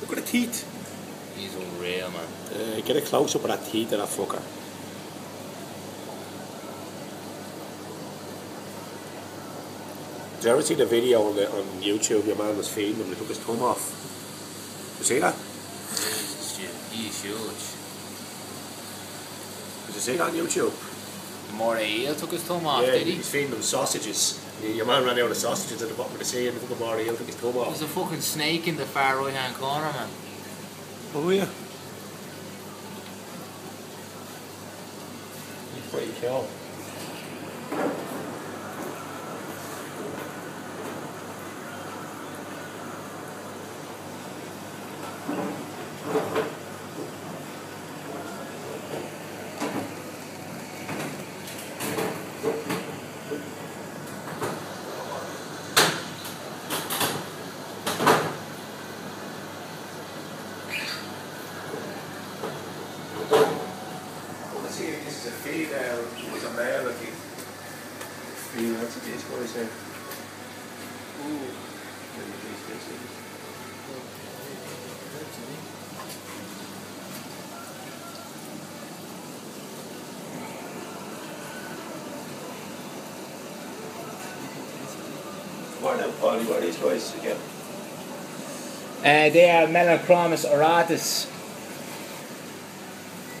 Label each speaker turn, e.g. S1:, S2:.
S1: Look at the teeth.
S2: He's unreal, man.
S1: Uh, get a close up of that teeth of that fucker. Did you ever see the video on, the, on YouTube? Your man was feeding him and he took his thumb off. You see that?
S2: He's huge.
S1: Did you see that on YouTube?
S2: Morale eh? took his thumb off,
S1: yeah,
S2: did he?
S1: he's feeding them sausages. Your man ran out of sausages at the bottom of the sea and the fucking Mario took his thumb off.
S2: There's a fucking snake in the far right hand corner, man.
S1: Oh yeah. He's pretty cool. Is a female, it's a male, I think. Female, that's what these guys here. Ooh. Maybe these guys here. What now, Polly? What are these guys again?
S2: Uh, they are Melanochromis auratus.